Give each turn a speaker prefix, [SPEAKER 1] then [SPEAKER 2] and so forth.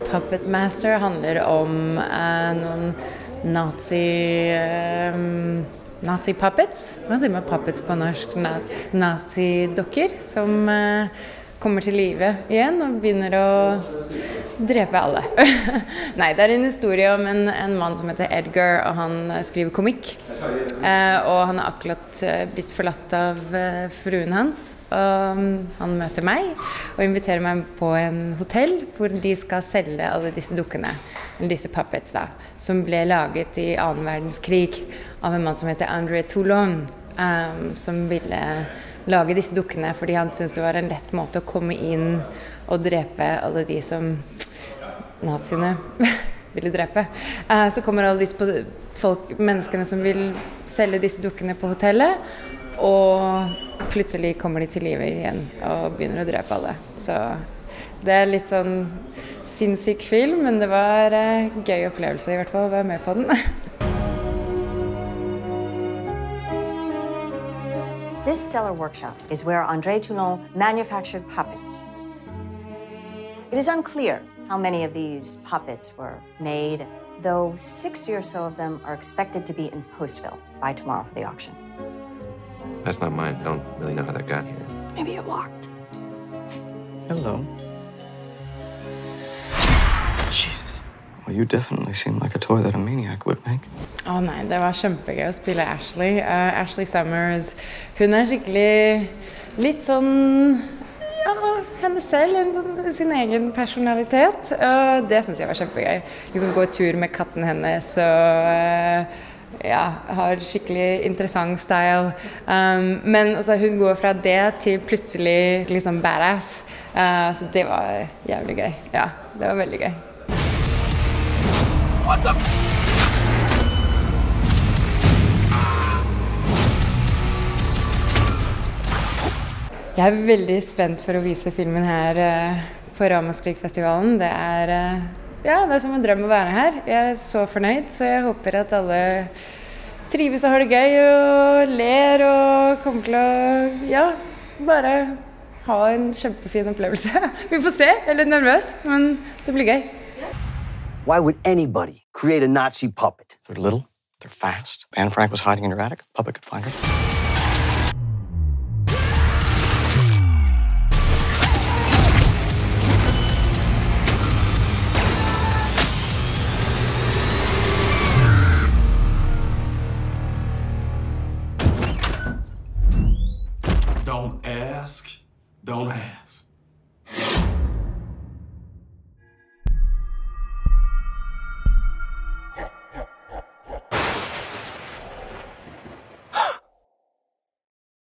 [SPEAKER 1] Puppet Master handler om eh, noen nazi... Eh, Nazi-puppets. Hva sier man puppets på norsk? Na Nazidokker som eh, kommer til live igjen og begynner å drepe alle. Nei, det er en historie om en, en, mann som heter Edgar, og han skriver komikk. Eh, og han er akkurat eh, blitt forlatt av eh, fruen hans. Og um, han møter meg og inviterer meg på en hotell hvor de skal selge alle disse dukkene. Disse puppets, da. Som ble laget i annen verdenskrig av en mann som heter André Toulon. Eh, som ville lage disse dukkene fordi han syntes det var en lett måte å komme inn og drepe alle de som naziene ville drepe. Uh, så kommer alle disse folk, menneskene som vil selge disse dukkene på hotellet, og plutselig kommer de til live igjen og begynner å drepe alle. Så det er litt sånn sinnssyk film, men det var uh, gøy opplevelse i hvert fall å være med på den.
[SPEAKER 2] This cellar workshop is where Andre Toulon manufactured puppets. It is unclear how many of these puppets were made, though 60 or so of them are expected to be in Postville by tomorrow for the auction.
[SPEAKER 3] That's not mine. I don't really know how that got here.
[SPEAKER 2] Maybe it walked.
[SPEAKER 4] Hello. Jesus. Well, you definitely seem like a toy that a maniac would make.
[SPEAKER 1] Å oh, nei, det var kjempegøy å spille Ashley. Uh, Ashley Summers. Hun er skikkelig litt sånn ja, henne selv, sånn, sin egen personalitet. Og det syns jeg var kjempegøy. Liksom Gå tur med katten hennes og uh, ja, har skikkelig interessant style. Um, men altså, hun går fra det til plutselig liksom badass. Uh, så det var jævlig gøy. Ja, det var veldig gøy. What the Jeg er veldig spent for å vise filmen her uh, på Ramaskrik-festivalen. Det er uh, ja, det er som en drøm å være her. Jeg er så fornøyd, så jeg håper at alle trives og har det gøy og ler og kommer til å ja, bare ha en kjempefin opplevelse. Vi får se. Jeg er litt nervøs, men det blir gøy.
[SPEAKER 5] Why would anybody create a Nazi puppet?
[SPEAKER 4] They're little, they're fast. Anne Frank was hiding in her attic. Puppet could find her. Don't ask, don't ask.